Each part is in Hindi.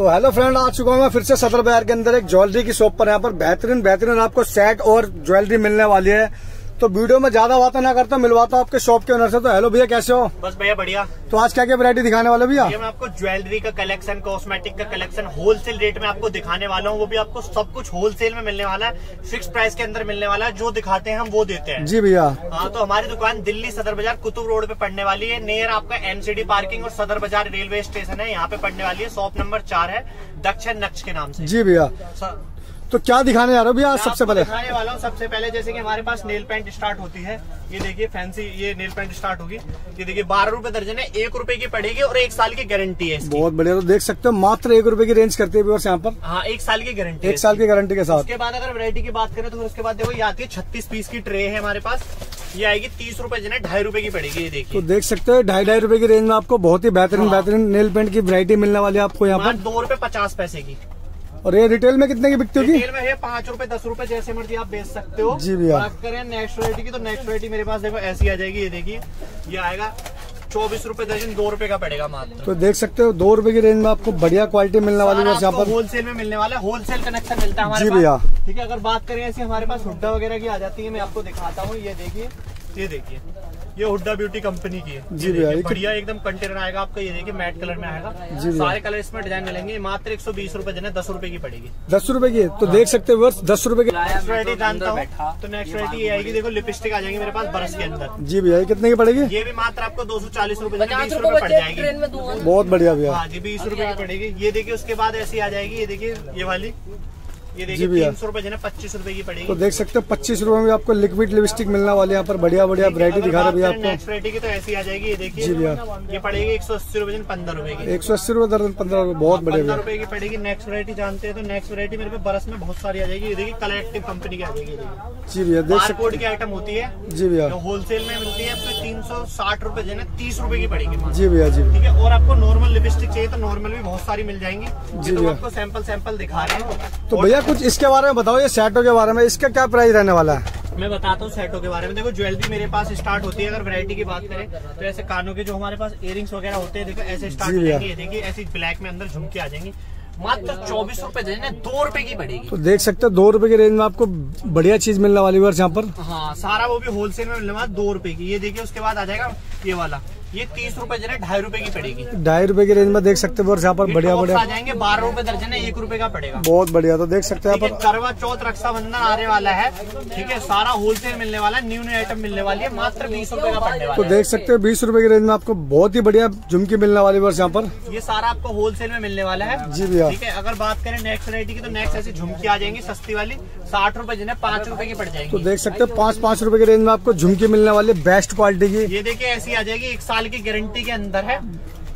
तो हेलो फ्रेंड आ चुका हूँ मैं फिर से सदर बाज़ार के अंदर एक ज्वेलरी की शॉप पर। यहाँ पर बेहतरीन बेहतरीन आपको सेट और ज्वेलरी मिलने वाली है। तो वीडियो में ज़्यादा बातें ना करता मिलवाता हूँ आपके शॉप के ओनर से तो। हेलो भैया कैसे हो? बस भैया बढ़िया। तो आज क्या क्या वैरायटी दिखाने वाले भैया? मैं आपको ज्वेलरी का कलेक्शन कॉस्मेटिक का कलेक्शन होलसेल रेट में आपको दिखाने वाला हूँ। वो भी आपको सब कुछ होलसेल में मिलने वाला है। फिक्स प्राइस के अंदर मिलने वाला है। जो दिखाते हैं हम वो देते हैं। जी भैया। हाँ तो हमारी दुकान दिल्ली सदर बाज़ार कुतुब रोड पे पड़ने वाली है। नियर आपका एनसीडी पार्किंग और सदर बाज़ार रेलवे स्टेशन है। यहाँ पे पड़ने वाली है। शॉप नंबर चार है दक्षिण नक्श के नाम से। जी भैया। तो क्या दिखाने जा रहे हो भैया सबसे पहले? दिखाने वाला हूँ सबसे पहले जैसे कि हमारे पास नेल पेंट स्टार्ट होती है ये देखिए फैंसी ये नेल पेंट स्टार्ट होगी। ये देखिए बारह रूपए दर्जन है एक रूपए की पड़ेगी और एक साल की गारंटी है इसकी। बहुत बढ़िया तो देख सकते हो मात्र एक रूपए की रेंज करते हैं यहाँ पर। हाँ एक साल की गारंटी एक साल की गारंटी के साथ। उसके बाद अगर वैरायटी की बात करें तो उसके बाद देखो ये आती है छत्तीस पीस की ट्रे है हमारे पास। ये आएगी तीस रूपए जने ढाई रूपए की पड़ेगी ये देखिए। तो देख सकते हो ढाई ढाई रूपए की रेंज में आपको बहुत ही बेहतरीन हाँ। बेहतरीन नेल पेंट की वैरायटी मिलने वाली है आपको यहाँ पर। दो रूपए पचास पैसे की। और ये रिटेल में कितने की बिकती होगी? रिटेल में है पाँच रूपए दस रूपए जैसे मर्ज़ी आप बेच सकते हो। जी भैया। बात करें नेक्स्ट वैरायटी की तो नेक्स्ट वैरायटी मेरे पास देखो ऐसी आ जाएगी ये देखिए। ये आएगा चौबीस रूपए दर्जन दो रूपए का पड़ेगा मात्र। तो देख सकते हो दो रुपए की रेंज में आपको बढ़िया क्वालिटी मिलने वाली है यहाँ पर। होलसेल में मिलने वाला है होलसेल कनेक्शन मिलता है हमारे जी पास। भैया। ठीक है अगर बात करें ऐसी हमारे पास हुड्डा वगैरह की आ जाती है मैं आपको दिखाता हूँ ये देखिए। ये देखिए ये हुड्डा ब्यूटी कंपनी की है। जी भैया, बढ़िया एकदम कंटेनर आएगा आपका ये देखिए मैट कलर में आएगा। जी सारे कलर इसमें डिज़ाइन मिलेंगे मात्र एक सौ बीस रूपए जने दस रूपए की पड़ेगी। दस रुपए की तो देख सकते हो दस रुपए की नेक्स्ट वैरायटी जानता हूँ तो नेक्स्ट वैरायटी ये आएगी देखो लिपस्टिक आ जाएगी मेरे पास बरस के अंदर। जी भैया कितने की पड़ेगी? ये भी मात्र आपको दो सौ चालीस रूपए बीस रूपए पड़ जाएगी। ट्रेन में दूँगा। बहुत बढ़िया भैया। हाँ जी बीस रूपए की पड़ेगी। ये देखिए उसके बाद ऐसी आ जाएगी ये देखिए ये वाली। ये जी देखिए भैया। तीन सौ रूपए जो है पच्चीस रूपए की पड़ेगी। तो देख सकते हो पच्चीस रुपए में आपको लिक्विड लिपस्टिक मिलने वाली है यहाँ पर बढ़िया बढ़िया वरायटी दिखा रहे भैया नेक्स्ट आपको। की तो ऐसी आ जाएगी ये देखिए। जी भैया। ये पड़ेगी एक सौ अस्सी रूपए पंद्रह रूपए की। एक सौ अस्सी रुपए दर्जन पंद्रह रुपए बहुत बढ़िया पंद्रह रूपए की पड़ेगी नेक्स्ट वैरायटी जानते हैं तो नेक्स्ट वरायटी मेरे पे बरस में बहुत सारी आ जाएगी। ये देखिए कलेक्टिव कंपनी की आ जाएगी जी भैया देख सकते कोड की आइटम होती है। जी भैया। होलसेल में मिलती है आपको तीन सौ साठ रूपए जो है तीस रूपए की पड़ेगी जी भैया जी ठीक है और आपको नॉर्मल लिपस्टिक चाहिए तो नॉर्मल भी बहुत सारी मिल जाएँगी। जी तो। आपको सैंपल सैंपल दिखा रहे हैं। तो भैया कुछ इसके बारे में बताओ ये सेटों के बारे में इसका क्या प्राइस रहने वाला है? मैं बताता हूँ सेटों के बारे में। देखो ज्वेलरी मेरे पास स्टार्ट होती है अगर वैरायटी की बात करें तो ऐसे कानों के जो हमारे पास इयरिंग्स वगैरह होते हैं देखो ऐसे स्टार्ट हो जाएँगे देखिए ऐसी ब्लैक में अंदर झुमके आ जाएँगी। मात्र चौबीस रूपए देने दो रूपए की पड़ेगी। तो देख सकते हो दो रूपए की रेंज में आपको बढ़िया चीज़ मिलने वाली है यहाँ पर हाँ सारा वो भी होलसेल में मिलने वाला दो रूपए की। ये देखिए उसके बाद आ जाएगा ये वाला। ये तीस रूपए जो है ढाई रूपए की पड़ेगी। ढाई रूपए की रेंज में देख सकते हो यहाँ पर बढ़िया बढ़िया आ जाएँगे बारह रूपए दर्जन है एक रूपए का पड़ेगा। बहुत बढ़िया तो देख सकते हैं पर करवा चौथ रक्षाबंधन आने वाला है। ठीक है सारा होलसेल मिलने वाला है न्यू न्यू आइटम मिलने वाली है मात्र बीस रूपए का पड़ने तो वाला है। देख सकते हो बीस रूपए की रेंज में आपको बहुत ही बढ़िया झुमकी मिलने वाली है यहाँ पर। ये सारा आपको होलसेल में मिलने वाला है। जी भैया। ठीक है अगर बात करें नेक्स्ट वैरायटी की तो नेक्स्ट ऐसी झुमकी आ जाएँगी सस्ती वाली। साठ रूपए जिन्हें पाँच रूपए की पड़ जाएगी। तो देख सकते हो पाँच पाँच रूपए की रेंज में आपको झुमकी मिलने वाली बेस्ट क्वालिटी की। ये देखिए ऐसी आ जाएगी एक साल की गारंटी के अंदर है।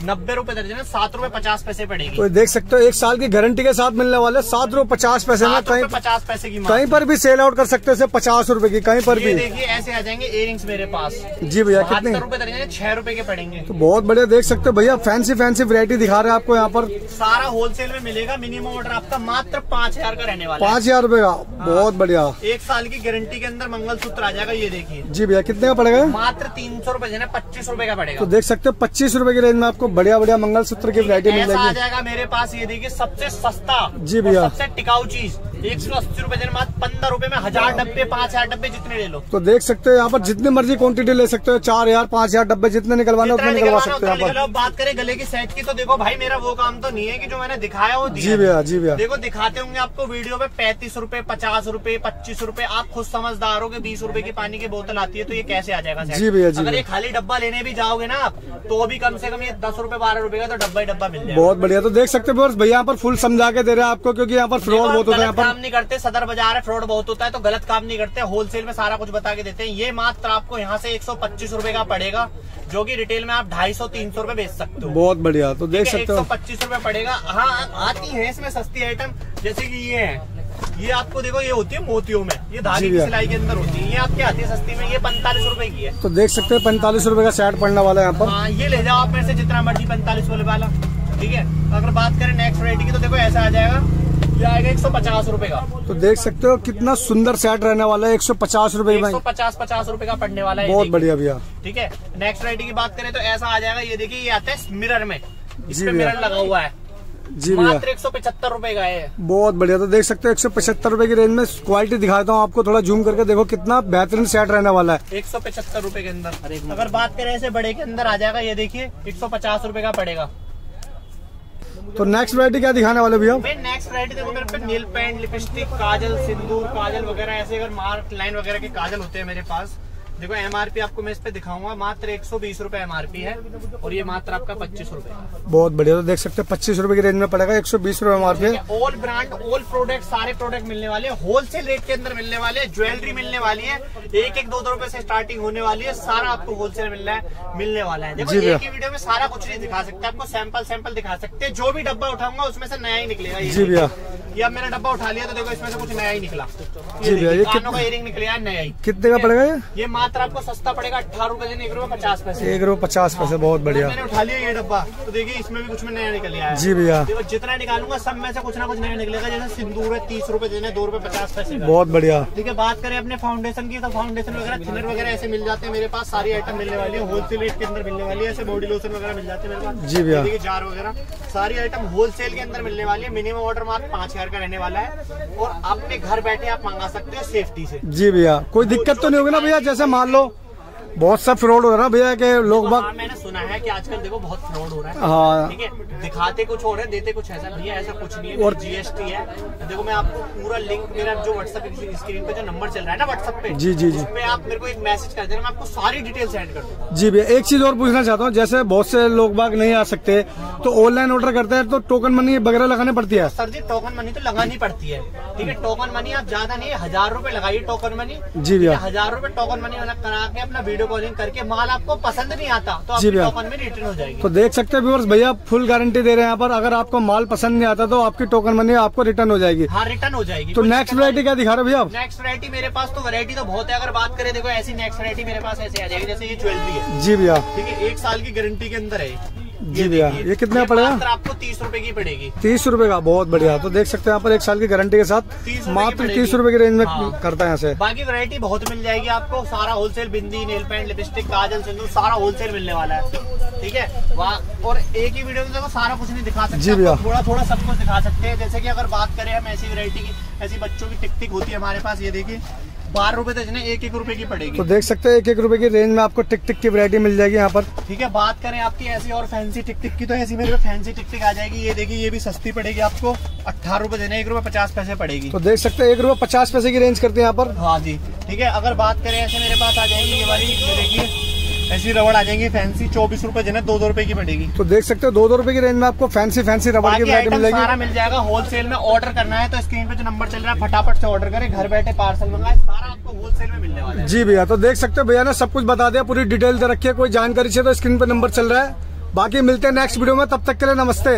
नब्बे रूपए दर्जन है सात रूपए पचास पैसे पड़ेगी। तो देख सकते हो एक साल की गारंटी के साथ मिलने वाले सात रूपए पचास पैसे में कहीं पचास पैसे की कहीं पर भी सेल आउट कर सकते हो पचास रूपए की कहीं पर भी। देखिए ऐसे आ जाएँगे इयरिंग्स मेरे पास। जी भैया कितने? रूपए दर्जन है छह रूपए के पड़ेंगे। तो बहुत बढ़िया देख सकते हो भैया फैंसी फैंसी वैरायटी दिखा रहे हैं आपको यहाँ पर। सारा होलसेल में मिलेगा मिनिमम ऑर्डर आपका मात्र पाँच हज़ार का रहने वाला पाँच हज़ार रूपए का बहुत बढ़िया। एक साल की गारंटी के अंदर मंगलसूत्र आ जाएगा ये देखिए। जी भैया कितने का पड़ेगा? मात्र तीन सौ रूपए पच्चीस रूपए का पड़ेगा। तो देख सकते हो पच्चीस रूपए की रेंज में आपको बढ़िया बढ़िया मंगलसूत्र की वैरायटी मिल जाएगी आ जाएगी मेरे पास ये देखिए सबसे सस्ता जी भैया। सबसे टिकाऊ चीज़ एक सौ अस्सी रूपए जो मात्र पंद्रह रूपए में हज़ार डब्बे पाँच हज़ार डब्बे जितने ले लो। तो देख सकते हो यहाँ पर जितनी मर्ज़ी क्वांटिटी ले सकते हो चार हज़ार पाँच हज़ार डब्बे जितने निकलवाने उतने निकलवा सकते हो यहाँ। बात करें गले की सेट की तो देखो भाई मेरा वो काम तो नहीं है की जो मैंने दिखाया वो जी भैया जी भैया। देखो दिखाते होंगे आपको वीडियो में पैंतीस रूपए पचास रूपए पच्चीस रूपए। आप खुद समझदार हो बीस रूपए की पानी की बोतल आती है तो ये कैसे आ जाएगा जी भैया, जी अगर ये खाली डब्बा लेने भी जाओगे ना आप तो भी कम से कम ये दस रूपए बारह रूपए का तो डब्बा ही डब्बा मिल जाएगा। बहुत बढ़िया। तो देख सकते हो भैया यहाँ पर फुल समझा के दे रहे हैं आपको क्योंकि यहाँ पर फ्रॉड बहुत होता है यहाँ पर। काम नहीं करते सदर बाज़ार है फ्रॉड बहुत होता है तो गलत काम नहीं करते होलसेल में सारा कुछ बता के देते हैं। ये मात्र आपको यहाँ से एक सौ का पड़ेगा जो कि रिटेल में आप ढाई सौ तीन सौ बेच सकते हो। बहुत बढ़िया तो देख सकते हो। पच्चीस रूपए पड़ेगा। हाँ आती है इसमें सस्ती आइटम जैसे कि ये है। ये आपको देखो ये होती है मोतियों में। ये धागे की सिलाई के अंदर होती है। ये आपकी आती है सस्ती में ये पैंतालीस रूपए की है। तो देख सकते हैं पैंतालीस रूपए का सेट पड़ने वाला है यहाँ पर। हाँ ये ले जाओ आप मेरे से जितना मर्ज़ी पैंतालीस वाले वाला। ठीक है अगर बात करें नेक्स्ट वैरायटी की तो देखो ऐसा आ जाएगा। ये आएगा एक सौ पचास रूपए का। तो देख सकते हो कितना सुंदर सेट रहने वाला है एक सौ पचास रूपए में पचास पचास रूपए का पड़ने वाला है बहुत बढ़िया भैया। ठीक है नेक्स्ट वैरायटी की बात करें तो ऐसा आ जाएगा ये देखिए ये आता है मिरर में। इस जी पे मिरर लगा हुआ है। जी भैया। मात्र एक सौ पचहत्तर रूपए का है। बहुत बढ़िया तो देख सकते हो एक सौ पचहत्तर रूपए की रेंज में क्वालिटी दिखाता हूँ आपको थोड़ा जूम करके देखो कितना बेहतरीन सेट रहने वाला है। एक सौ पचहत्तर रूपए के अंदर। अगर बात करें ऐसे बड़े के अंदर आ जाएगा ये देखिए एक सौ पचास रूपए का पड़ेगा। तो नेक्स्ट वरायटी क्या दिखाने वाले भैया? नेक्स्ट वरायटी देखो मेरे पे नील पेंट लिपस्टिक काजल, सिंदूर, काजल वगैरह, ऐसे अगर मार्क लाइन वगैरह के काजल होते हैं मेरे पास देखो एमआरपी आपको मैं इस पे दिखाऊँगा मात्र एक सौ बीस रूपए एमआरपी है और ये मात्र आपका पच्चीस रूपए बहुत बढ़िया तो देख सकते हैं पच्चीस रूपए की रेंज में पड़ेगा एक सौ बीस रूपए मार्के ऑल ब्रांड ऑल प्रोडक्ट सारे प्रोडक्ट मिलने वाले हैं। होलसेल रेट के अंदर मिलने वाले हैं ज्वेलरी मिलने वाली है एक एक दो दो रुपए से स्टार्टिंग होने वाली है सारा आपको होलसेल मिल रहा है मिलने वाला है। देखो एक ही वीडियो में सारा कुछ नहीं दिखा सकते आपको सैंपल सैंपल दिखा सकते हैं। जो भी डब्बा उठाऊँगा उसमें से नया ही निकलेगा ये जी भैया। ये अब मैंने डब्बा उठा लिया तो देखो इसमें से कुछ नया ही निकला। जी भैया, ये कानों का इयरिंग निकले यार नया ही। कितने का पड़ेगा ये? ये मात्र आपको सस्ता पड़ेगा अठारह रूपए देने एक रुपए पचास पैसे। एक रुपए पचास पैसे बहुत बढ़िया। मैंने उठा लिया ये डब्बा। तो देखिए इसमें भी कुछ में नया निकल आया। जी भैया। जितना निकालूँगा सब में से कुछ ना कुछ नया निकलेगा। जैसे सिंदूर है तीस रूपए देने दो रूपए पचास पैसे बहुत बढ़िया। ठीक है बात करें अपने फाउंडेशन की तो फाउंडेशन वगैरह थिनर वगैरह ऐसे मिल जाते हैं मेरे पास सारी आइटम मिलने वाली है। होलसेल रेट के अंदर मिलने वाली है ऐसे बॉडी लोशन वगैरह मिल जाते हैं मेरे पास। जी भैया। देखिए जार वगैरह सारी आइटम होलसेल के अंदर मिलने वाली है। मिनिमम ऑर्डर मार्क पाँच हज़ार का रहने वाला है। और अपने घर बैठे आप मंगा सकते हो सेफ्टी से। जी भैया कोई दिक्कत तो नहीं होगी ना भैया? जैसे मान लो। बहुत सा फ्रॉड हो रहा है भैया के लोग हाँ बाग मैंने सुना है कि आजकल देखो बहुत फ्रॉड हो रहा है। हाँ। ठीक है? दिखाते कुछ है देते कुछ ऐसा भैया ऐसा कुछ नहीं है। और- जीएसटी है। देखो मैं आपको पूरा लिंक मेरा जो व्हाट्सएप स्क्रीन पे जो नंबर चल रहा है ना व्हाट्सएप पे जी, जी, जी। आप मेरे को एक मैसेज कर देना मैं आपको सारी डिटेल सेंड कर दूँगा। जी भैया एक चीज़ और पूछना चाहता हूँ जैसे बहुत से लोग बाग नहीं आ सकते तो ऑनलाइन ऑर्डर करते हैं तो टोकन मनी वगैरह लगाने पड़ती है? सर जी टोकन मनी तो लगानी पड़ती है। ठीक है टोकन मनी आप ज़्यादा नहीं हज़ार रूपए लगाइए टोकन मनी जी भैया। हज़ार रूपए टोकन मनी वाला करा के अपना वीडियो कॉलिंग करके माल आपको पसंद नहीं आता तो जी भैया। टोकन में रिटर्न हो जाएगी। तो देख सकते हैं व्यूअर्स भैया फुल गारंटी दे रहे हैं यहाँ पर। अगर आपको माल पसंद नहीं आता तो आपकी टोकन मनी आपको रिटर्न हो जाएगी। हाँ रिटर्न हो जाएगी। तो नेक्स्ट वरायटी क्या दिखा रहे हो भैया आप? नेक्स्ट वरायटी मेरे पास तो वरायटी तो बहुत है अगर बात करें देखो ऐसी नेक्स्ट वैरायटी मेरे पास ऐसे आ जाएगी जैसे ये ज्वेलरी है। जी भैया। ठीक है एक साल की गारंटी के अंदर है जी भैया ये कितने पड़ेगा? आपको तीस रूपए की पड़ेगी। तीस रूपए का बहुत बढ़िया। तो देख सकते हैं यहाँ पर एक साल की गारंटी के साथ 30 रुपए की मात्र तीस रूपए की रेंज में हाँ। करता है यहाँ से। बाकी वैरायटी बहुत मिल जाएगी आपको। सारा wholesale bindi nail paint lipstick kajal sindoor सारा होलसेल मिलने वाला है। ठीक है? और एक ही वीडियो में देखो सारा कुछ नहीं दिखा सकते जी भैया। थोड़ा थोड़ा सब कुछ दिखा सकते हैं। जैसे की अगर बात करें हम ऐसी वैरायटी की ऐसी बच्चों की टिक टिक होती है हमारे पास ये देखिए। बारह रुपए दर्जन है एक एक रुपए की पड़ेगी। तो देख सकते हैं एक एक रुपए की रेंज में आपको टिक टिक की वरायटी मिल जाएगी यहाँ पर। ठीक है बात करें आपकी ऐसी और फैंसी टिक टिक की तो ऐसी मेरे पे फैंसी टिक टिक आ जाएगी। ये देखिए ये भी सस्ती पड़ेगी आपको। अठारह रुपए देने एक रुपए पचास पैसे पड़ेगी। तो देख सकते हैं एक रुपए पचास पैसे की रेंज करते हैं यहाँ पर। हाँ जी ठीक है अगर बात करें ऐसे मेरे पास आ जाएगी ये वाली ये देखिए ऐसी रबड़ आ जाएँगी फैंसी चौबीस रुपए देने दो दो रुपए की पड़ेगी। तो देख सकते हो दो दो रुपए की रेंज में आपको फैंसी फैंसी रबड़ की मिल आइटम सारा मिल जाएगा होलसेल में ऑर्डर करना है तो स्क्रीन पे जो नंबर चल रहा है फटाफट से ऑर्डर करें घर बैठे पार्सल मंगाए सारा आपको होलसेल में मिलने वाला है। जी भैया तो देख सकते हो भैया ने सब कुछ बता दिया पूरी डिटेल दे रखी है कोई जानकारी चाहिए तो स्क्रीन पर नंबर चल रहा है। बाकी मिलते हैं नेक्स्ट वीडियो में तब तक के लिए नमस्ते।